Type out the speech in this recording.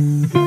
Bye.